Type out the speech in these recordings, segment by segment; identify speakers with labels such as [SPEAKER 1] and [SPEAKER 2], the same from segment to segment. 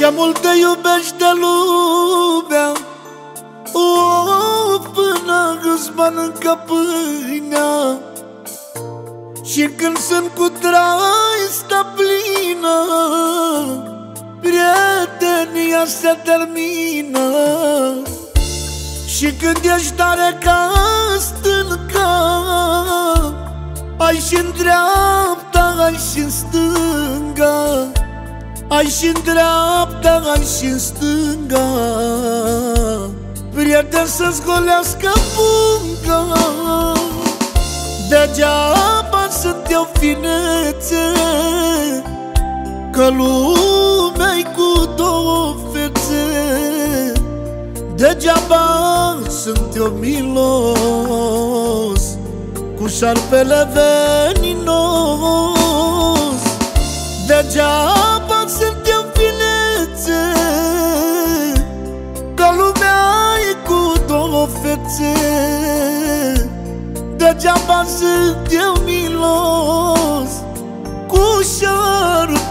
[SPEAKER 1] iubește lumea O, până îți mănâncă pâinea. Și când sunt cu traista plină Prietenia se termină. Și când ești tare ca stânca Ai și în dreapta, ai și în stânga ai și în dreapta, ai și în stânga. Prieten să-ți golească punga Degeaba sunt eu finețe Că lumea cu două fețe. Degeaba sunt eu milos Cu șarpele veninos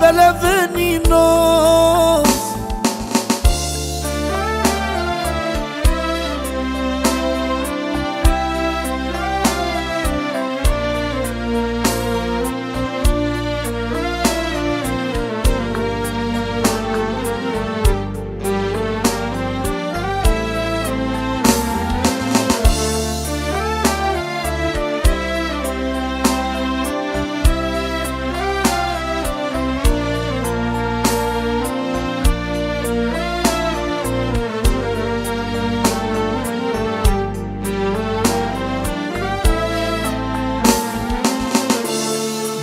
[SPEAKER 1] șarpele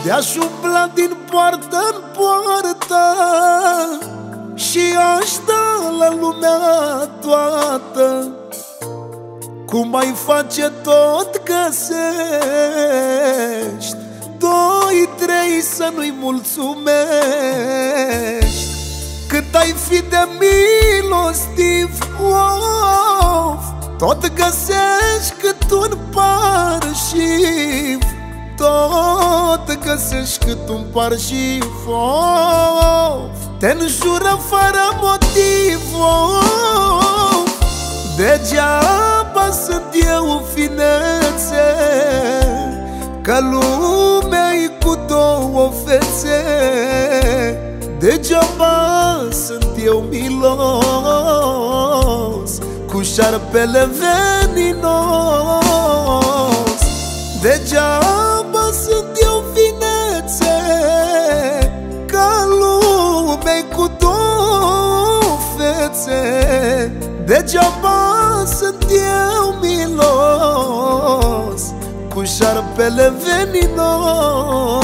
[SPEAKER 1] De-aș umbla din poartă în poartă Și aș da la lumea toată. Cum ai face tot găsești Doi, trei să nu-i mulțumești. Cât ai fi de milostiv of, Tot găsești cât un parșiv tot găsești cât un par și fof Te înjură fără motiv of. Degeaba sunt eu finețe Că lumea cu două fețe. Degeaba sunt eu milos Cu șarpele veninos fețe Degeaba sunt eu milos Cu șarpele veninos